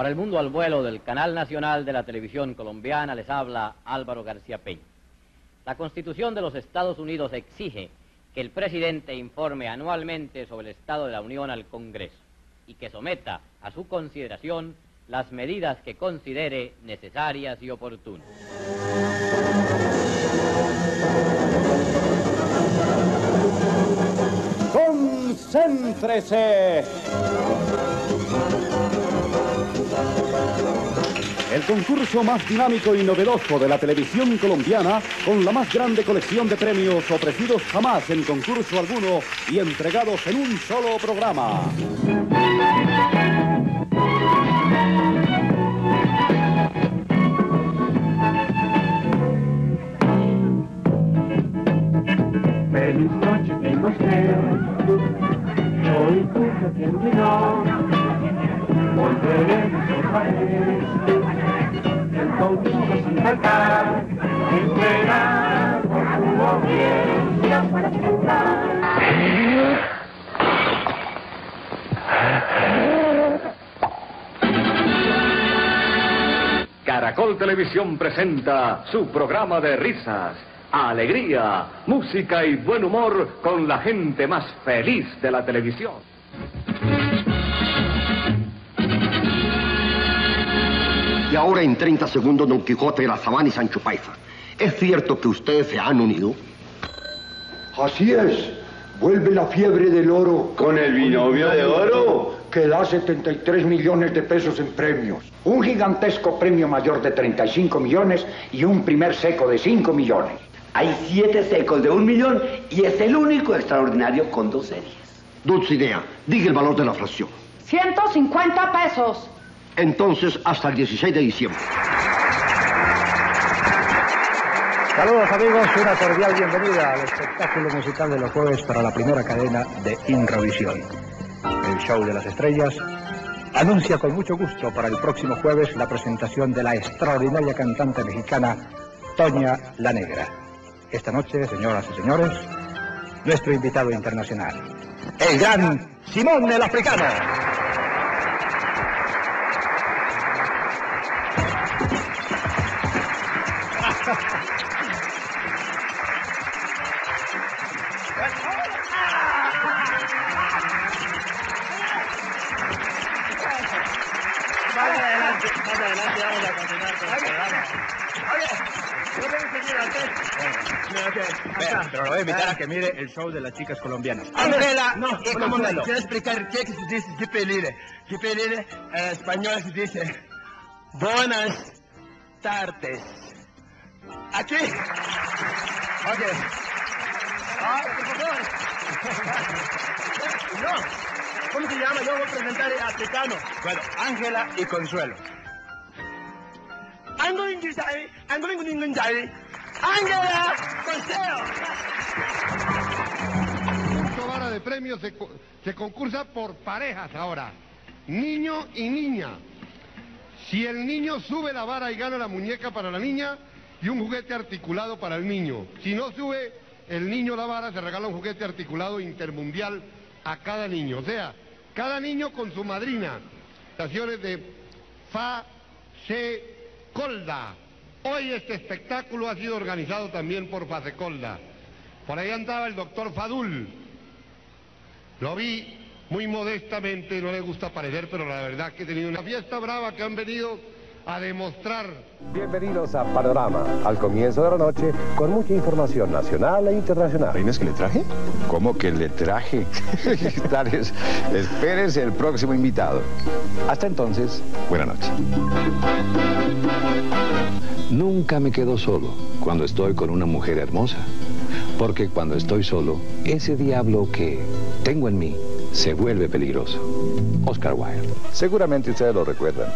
Para el mundo al vuelo del Canal Nacional de la Televisión Colombiana les habla Álvaro García Peña. La Constitución de los Estados Unidos exige que el presidente informe anualmente sobre el estado de la Unión al Congreso y que someta a su consideración las medidas que considere necesarias y oportunas. ¡Concéntrese! El concurso más dinámico y novedoso de la televisión colombiana, con la más grande colección de premios ofrecidos jamás en concurso alguno y entregados en un solo programa. Caracol Televisión presenta su programa de risas, alegría, música y buen humor con la gente más feliz de la televisión. Y ahora en 30 segundos Don Quijote de la Sabana y Sancho Paifa. ¿Es cierto que ustedes se han unido? Así es. Vuelve la fiebre del oro. ¿Con el binomio de oro? Que da 73 millones de pesos en premios. Un gigantesco premio mayor de 35 millones y un primer seco de 5 millones. Hay siete secos de un millón y es el único extraordinario con dos series. Dulcinea, diga el valor de la fracción. 150 pesos. Entonces, hasta el 16 de diciembre. Saludos amigos, una cordial bienvenida al espectáculo musical de los jueves para la primera cadena de Introvisión. El show de las estrellas anuncia con mucho gusto para el próximo jueves la presentación de la extraordinaria cantante mexicana Toña la Negra. Esta noche, señoras y señores, nuestro invitado internacional, el gran Simón el Africano. Vaya adelante, vamos a continuar con el programa. Oye, yo. Vea, pero lo voy a invitar a que mire el show de las chicas colombianas. Ángela, no, ¿cómo no? quiero explicar qué se dice Jipelire. Jipelire en español se dice buenas tardes. Aquí. Ok. Ah, por favor. No. ¿Cómo se llama? Yo voy a presentar el africano. Bueno, Ángela y Consuelo. Ángela Costeo. Esta vara de premios se concursa por parejas ahora. Niño y niña. Si el niño sube la vara y gana la muñeca para la niña y un juguete articulado para el niño. Si no sube el niño la vara, se regala un juguete articulado intermundial a cada niño. O sea, cada niño con su madrina. Estaciones de Fa, Se, Colda. Hoy este espectáculo ha sido organizado también por Fasecolda. Por ahí andaba el doctor Fadul. Lo vi muy modestamente, no le gusta aparecer, pero la verdad que he tenido una fiesta brava que han venido a demostrar. Bienvenidos a Panorama, al comienzo de la noche, con mucha información nacional e internacional. ¿Reinas que le traje? ¿Cómo que le traje? Tales, espérese el próximo invitado. Hasta entonces, buena noche. Nunca me quedo solo cuando estoy con una mujer hermosa, porque cuando estoy solo, ese diablo que tengo en mí se vuelve peligroso. Oscar Wilde. Seguramente ustedes lo recuerdan,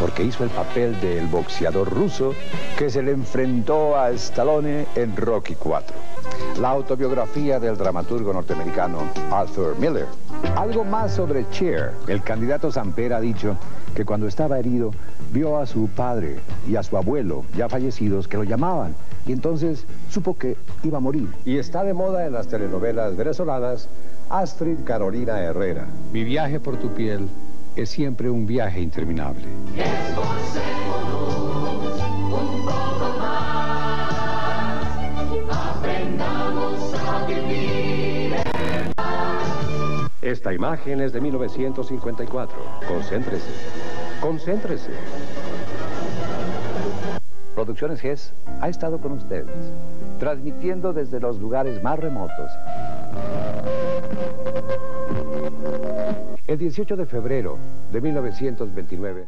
porque hizo el papel del boxeador ruso que se le enfrentó a Stallone en Rocky IV. La autobiografía del dramaturgo norteamericano Arthur Miller. Algo más sobre Cher. El candidato Samper ha dicho que cuando estaba herido vio a su padre y a su abuelo ya fallecidos que lo llamaban y entonces supo que iba a morir. Y está de moda en las telenovelas venezolanas Astrid Carolina Herrera. Mi viaje por tu piel es siempre un viaje interminable. Esta imagen es de 1954. Concéntrese. Concéntrese. Producciones GES ha estado con ustedes, transmitiendo desde los lugares más remotos. El 18 de febrero de 1929,